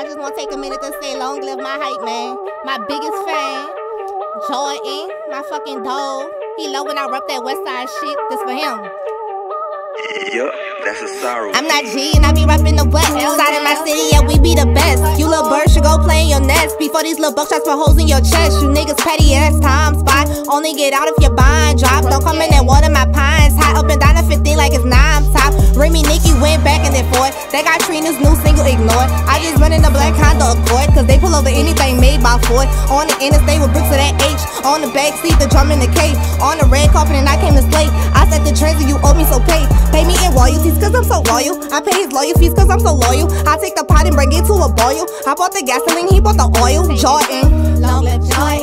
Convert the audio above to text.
I just want to take a minute to say long live my hype man. My biggest fan, Jordan, my fucking dog. He love when I rep that west side shit. This for him. Yup, that's a sorrow. I'm Najee and I be rapping the west. Side of my city, yeah, we be the best. You little bird should go play in your nest. Before these little buckshots put holes in your chest. You niggas petty ass time spot. Only get out if your bond drop. They got Trina's new single ignored. I just run in the black Honda Accord. Cause they pull over anything made by Ford. On the interstate with bricks of that H. On the back seat, the drum in the case. On the red carpet and I came to slay. I set the trends and you owe me so pay. Pay me in royalties cause I'm so loyal. I pay his lawyer fees cause I'm so loyal. I take the pot and bring it to a boil. I bought the gasoline, he bought the oil. Jordan, long live Jordan.